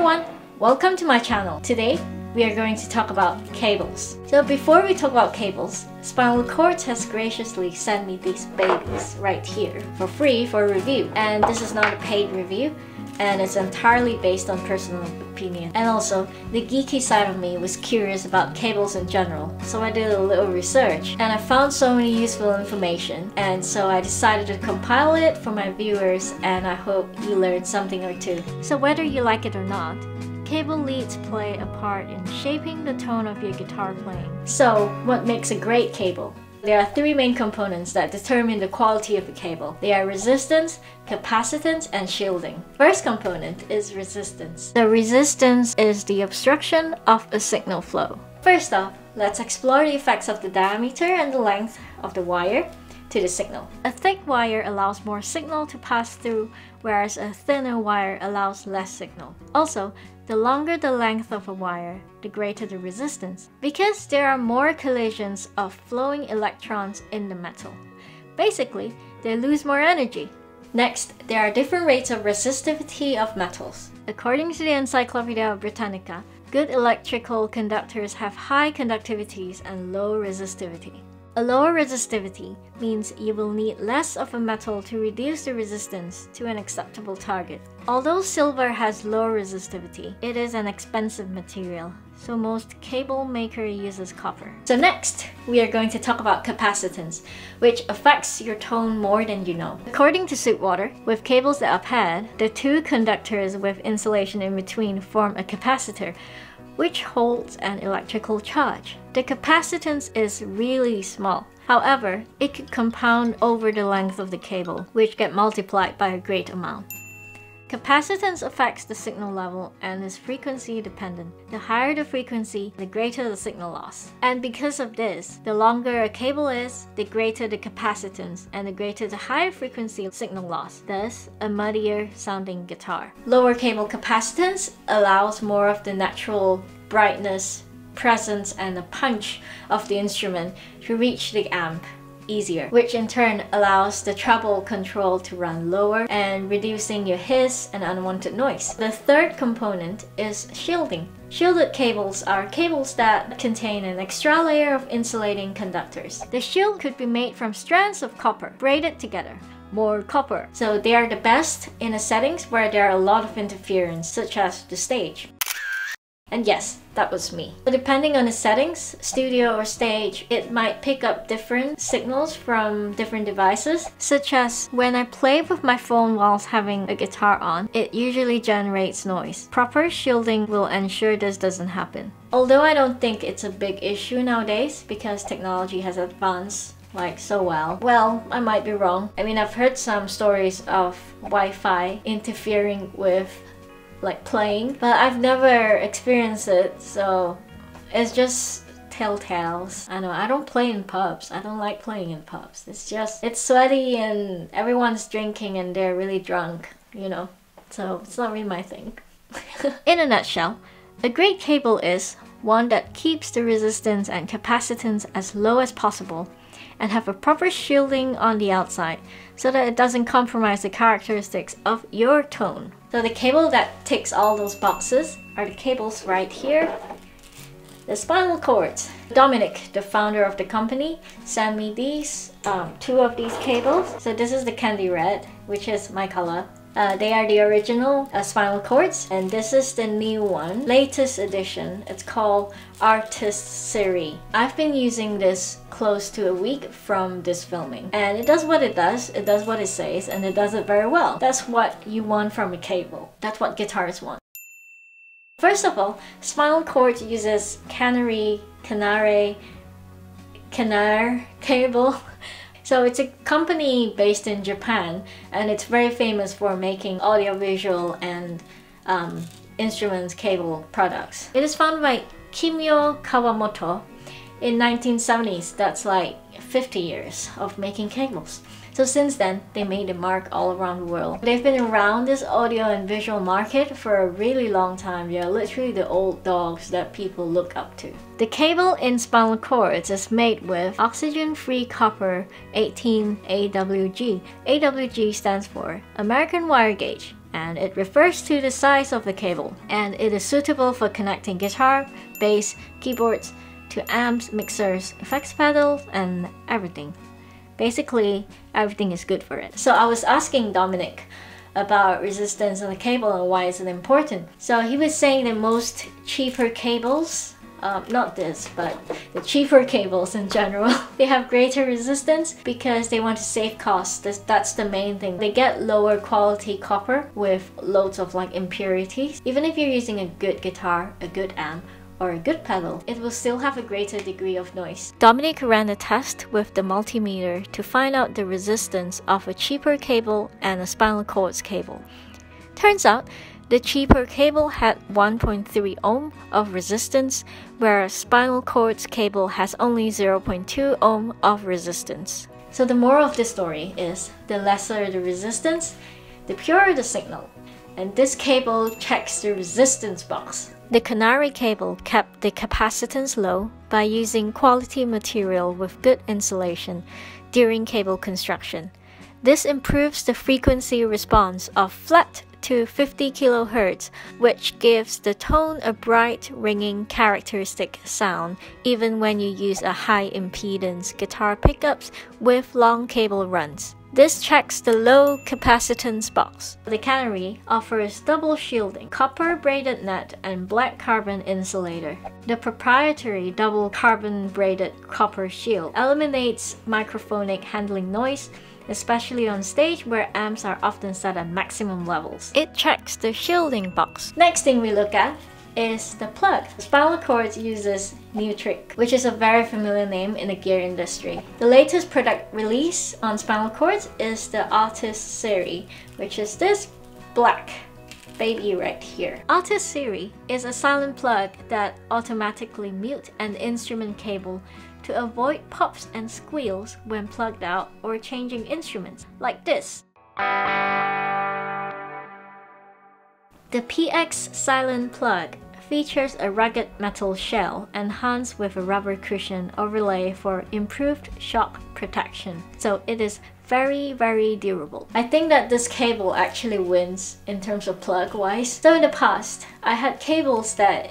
everyone, welcome to my channel. Today, we are going to talk about cables. So before we talk about cables, Spinal Cord has graciously sent me these babies right here for free for review. And this is not a paid review, and it's entirely based on personal opinion. And also, the geeky side of me was curious about cables in general, so I did a little research and I found so many useful information and so I decided to compile it for my viewers and I hope you learned something or two. So whether you like it or not, cable leads play a part in shaping the tone of your guitar playing. So, what makes a great cable? There are three main components that determine the quality of a cable. They are resistance, capacitance, and shielding. First component is resistance. The resistance is the obstruction of a signal flow. First off, let's explore the effects of the diameter and the length of the wire to the signal. A thick wire allows more signal to pass through, whereas a thinner wire allows less signal. Also, the longer the length of a wire, the greater the resistance, because there are more collisions of flowing electrons in the metal. Basically, they lose more energy. Next, there are different rates of resistivity of metals. According to the Encyclopedia Britannica, good electrical conductors have high conductivities and low resistivity. A lower resistivity means you will need less of a metal to reduce the resistance to an acceptable target. Although silver has low resistivity, it is an expensive material, so most cable maker uses copper. So next, we are going to talk about capacitance, which affects your tone more than you know. According to Sweetwater, with cables that are paired, the two conductors with insulation in between form a capacitor, which holds an electrical charge. The capacitance is really small. However, it could compound over the length of the cable, which get multiplied by a great amount. Capacitance affects the signal level and is frequency dependent. The higher the frequency, the greater the signal loss. And because of this, the longer a cable is, the greater the capacitance and the greater the higher frequency signal loss, thus a muddier sounding guitar. Lower cable capacitance allows more of the natural brightness, presence, and the punch of the instrument to reach the amp easier, which in turn allows the treble control to run lower and reducing your hiss and unwanted noise. The third component is shielding. Shielded cables are cables that contain an extra layer of insulating conductors. The shield could be made from strands of copper braided together more copper. So they are the best in the settings where there are a lot of interference, such as the stage. And yes, that was me. But depending on the settings, studio or stage, it might pick up different signals from different devices, such as when I play with my phone whilst having a guitar on, it usually generates noise. Proper shielding will ensure this doesn't happen. Although I don't think it's a big issue nowadays because technology has advanced like so well. Well, I might be wrong. I mean, I've heard some stories of Wi-Fi interfering with like playing, but I've never experienced it, so it's just telltales. I know I don't play in pubs. I don't like playing in pubs. It's just it's sweaty and everyone's drinking and they're really drunk, you know. So it's not really my thing. in a nutshell, a great cable is one that keeps the resistance and capacitance as low as possible and have a proper shielding on the outside so that it doesn't compromise the characteristics of your tone. So the cable that ticks all those boxes are the cables right here. The Spinal Cordz. Dominic, the founder of the company, sent me these, um, two of these cables. So this is the candy red, which is my color. Uh, they are the original uh, Spinal Cordz and this is the new one, latest edition. It's called Artist Series. I've been using this close to a week from this filming and it does what it does, it does what it says and it does it very well. That's what you want from a cable. That's what guitarists want. First of all, spinal cord uses canary, canare, canar cable So it's a company based in Japan and it's very famous for making audiovisual and um, instruments cable products. It is founded by Kimio Kawamoto in 1970s. That's like 50 years of making cables. So since then, they made a mark all around the world. They've been around this audio and visual market for a really long time. They're literally the old dogs that people look up to. The cable in Spinal Cordz is made with oxygen-free copper 18 AWG. AWG stands for American Wire Gauge. and it refers to the size of the cable and it is suitable for connecting guitar, bass, keyboards to amps, mixers, effects pedals and everything. Basically, everything is good for it. So I was asking Dominic about resistance on the cable and why is it important. So he was saying that most cheaper cables um, not this, but the cheaper cables in general, they have greater resistance because they want to save costs. That's, that's the main thing. They get lower quality copper with loads of like impurities. Even if you're using a good guitar, a good amp, or a good pedal, it will still have a greater degree of noise. Dominic ran a test with the multimeter to find out the resistance of a cheaper cable and a Spinal Cordz cable. Turns out the cheaper cable had 1.3 ohm of resistance, whereas spinal cord's cable has only 0.2 ohm of resistance. So the moral of this story is the lesser the resistance, the purer the signal. And this cable checks the resistance box. The Canare cable kept the capacitance low by using quality material with good insulation during cable construction. This improves the frequency response of flat to 50 kHz, which gives the tone a bright, ringing, characteristic sound even when you use a high impedance guitar pickups with long cable runs. This checks the low capacitance box. The Canare offers double shielding, copper braided net, and black carbon insulator. The proprietary double carbon braided copper shield eliminates microphonic handling noise especially on stage where amps are often set at maximum levels. It checks the shielding box. Next thing we look at is the plug. Spinal Cordz uses Neutrik, which is a very familiar name in the gear industry. The latest product release on Spinal Cordz is the Artist Series, which is this black baby right here. Artist Series is a silent plug that automatically mute an instrument cable to avoid pops and squeals when plugged out or changing instruments, like this. The PX Silent Plug features a rugged metal shell enhanced with a rubber cushion overlay for improved shock protection. So it is very very durable. I think that this cable actually wins in terms of plug wise. So in the past, I had cables that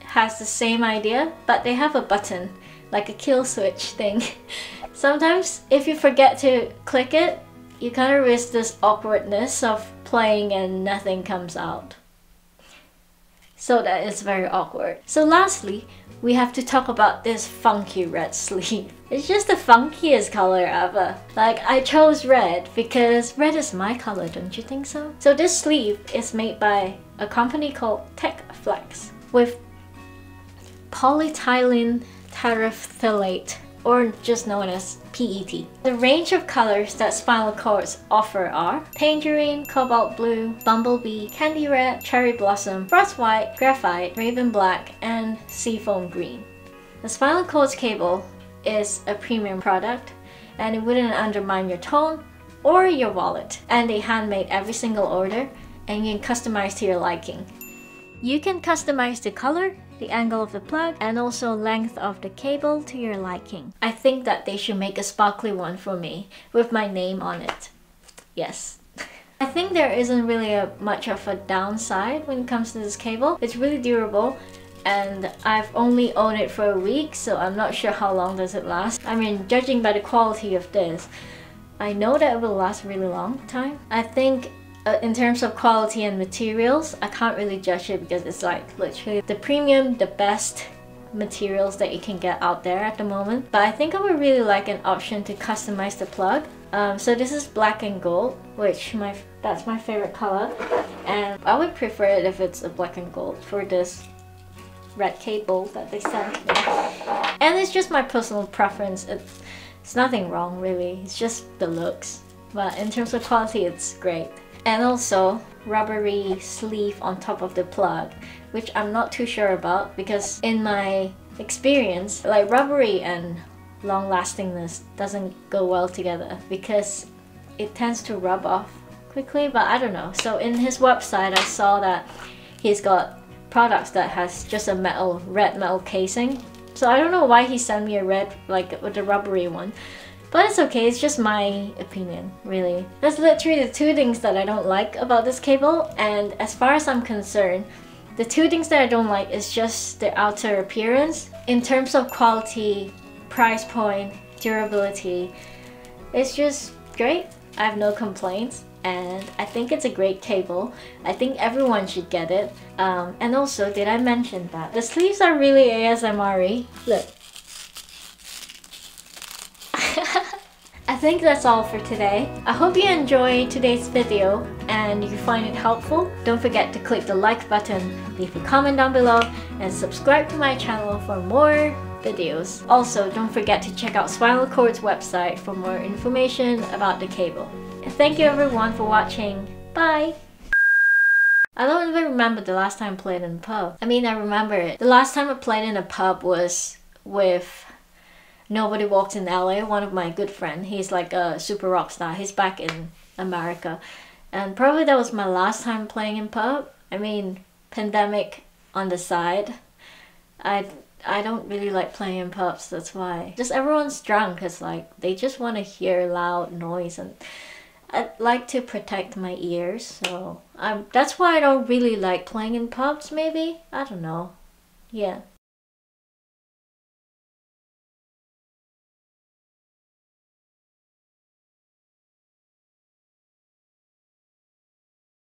has the same idea but they have a button like a kill switch thing. Sometimes if you forget to click it, you kind of risk this awkwardness of playing and nothing comes out. So that is very awkward. So lastly, we have to talk about this funky red sleeve. It's just the funkiest color ever. Like I chose red because red is my color, don't you think so? So this sleeve is made by a company called TechFlex with polyethylene terephthalate or just known as PET. The range of colors that Spinal Cordz offer are tangerine, cobalt blue, bumblebee, candy red, cherry blossom, frost white, graphite, raven black, and seafoam green. The Spinal Cordz cable is a premium product and it wouldn't undermine your tone or your wallet. And they handmade every single order and you can customize to your liking. You can customize the color, the angle of the plug, and also length of the cable to your liking. I think that they should make a sparkly one for me with my name on it. Yes. I think there isn't really a, much of a downside when it comes to this cable. It's really durable and I've only owned it for a week so I'm not sure how long does it last. I mean judging by the quality of this I know that it will last really long time. I think uh, in terms of quality and materials, I can't really judge it because it's like literally the premium, the best materials that you can get out there at the moment. But I think I would really like an option to customize the plug. Um, so this is black and gold, which my that's my favorite color. And I would prefer it if it's a black and gold for this red cable that they sent me. And it's just my personal preference. It's, it's nothing wrong really, it's just the looks. But in terms of quality, it's great and also rubbery sleeve on top of the plug which I'm not too sure about because in my experience like rubbery and long lastingness doesn't go well together because it tends to rub off quickly but I don't know. So in his website I saw that he's got products that has just a metal red metal casing. So I don't know why he sent me a red like with the rubbery one But it's okay, it's just my opinion, really. That's literally the two things that I don't like about this cable, and as far as I'm concerned, the two things that I don't like is just the outer appearance. In terms of quality, price point, durability, it's just great. I have no complaints and I think it's a great cable. I think everyone should get it. Um, and also, did I mention that? The sleeves are really ASMR-y. Look. I think that's all for today. I hope you enjoyed today's video and you find it helpful. Don't forget to click the like button, leave a comment down below, and subscribe to my channel for more videos. Also, don't forget to check out Spinal Cord's website for more information about the cable. And thank you everyone for watching. Bye! I don't even remember the last time I played in a pub. I mean, I remember it. The last time I played in a pub was with Nobody Walks in LA, one of my good friend. He's like a super rock star. He's back in America. And probably that was my last time playing in pub. I mean, pandemic on the side. I I don't really like playing in pubs, that's why. Just everyone's drunk, it's like they just want to hear loud noise and I like to protect my ears, so um, that's why I don't really like playing in pubs maybe. I don't know. Yeah.